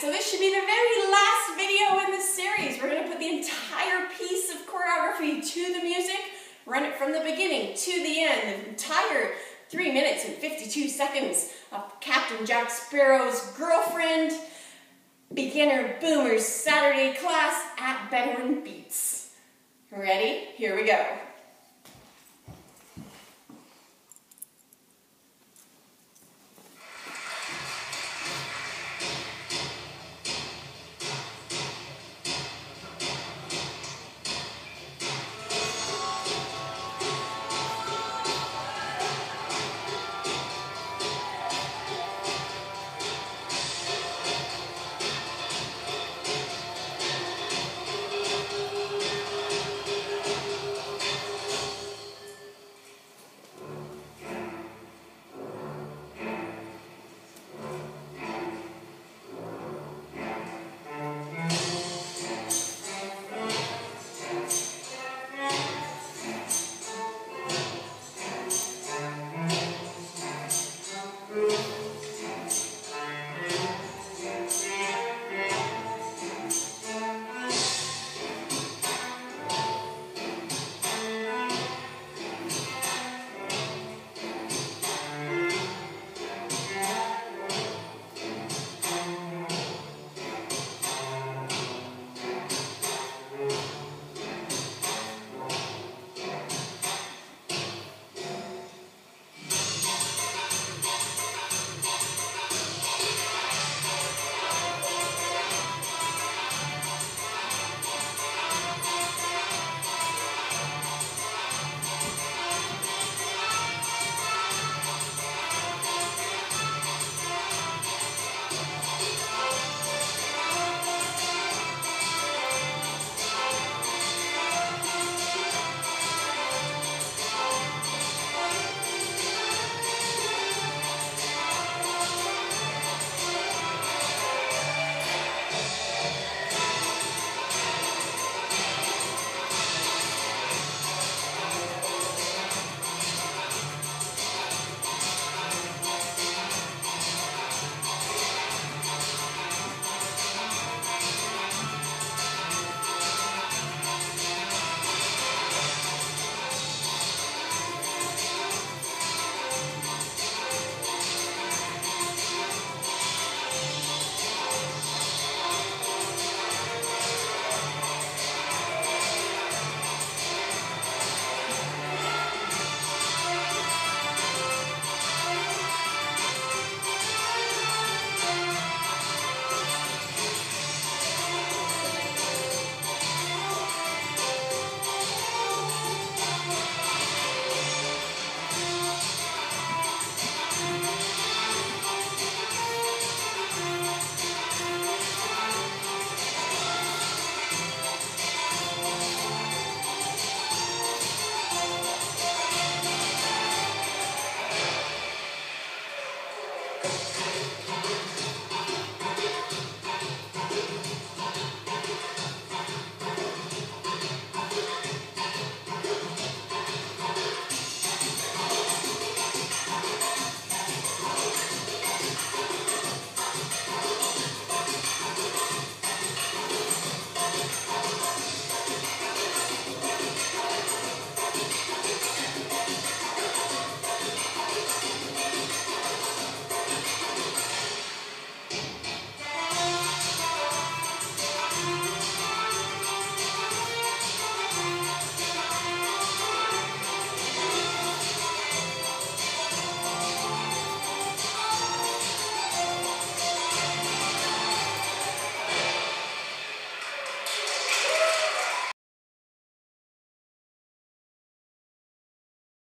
so this should be the very last video in this series. We're gonna put the entire piece of choreography to the music, run it from the beginning to the end, the entire three minutes and 52 seconds of Captain Jack Sparrow's girlfriend, beginner boomers Saturday class at Bedouin Beats. Ready? Here we go.